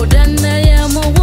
Udana ya mawa